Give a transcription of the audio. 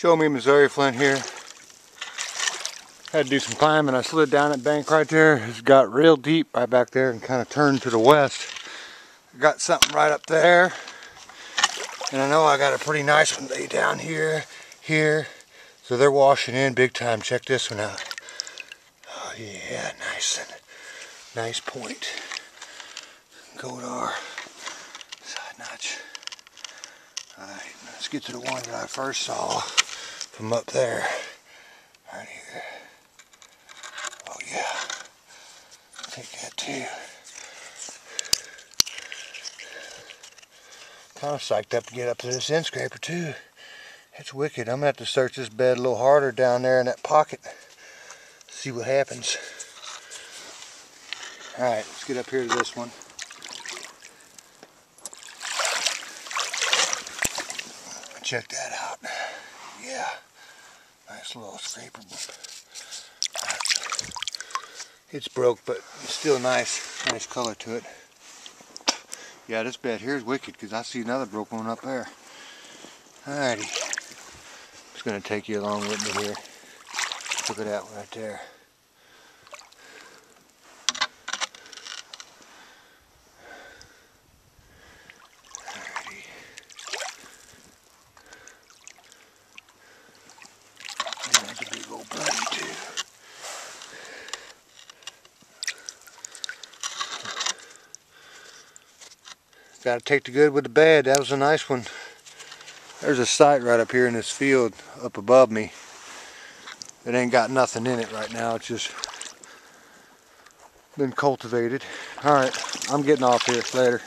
Show me Missouri Flint here. Had to do some climbing. I slid down that bank right there. It's got real deep right back there and kind of turned to the west. Got something right up there. And I know I got a pretty nice one laid down here, here. So they're washing in big time. Check this one out. Oh yeah, nice and nice point. Godar side notch. Alright, let's get to the one that I first saw up there. Right here. Oh yeah. Take that too. Kind of psyched up to get up to this end scraper too. It's wicked. I'm gonna have to search this bed a little harder down there in that pocket. See what happens. Alright, let's get up here to this one. Check that out. Yeah. Nice little scraper. It's broke, but still nice. Nice color to it. Yeah, this bed here is wicked because I see another broke one up there. Alrighty. Just going to take you along with me here. Look at that right there. Alrighty. And that's a big old buddy too. Got to take the good with the bad. That was a nice one. There's a site right up here in this field up above me. It ain't got nothing in it right now. It's just been cultivated. All right, I'm getting off here. Later.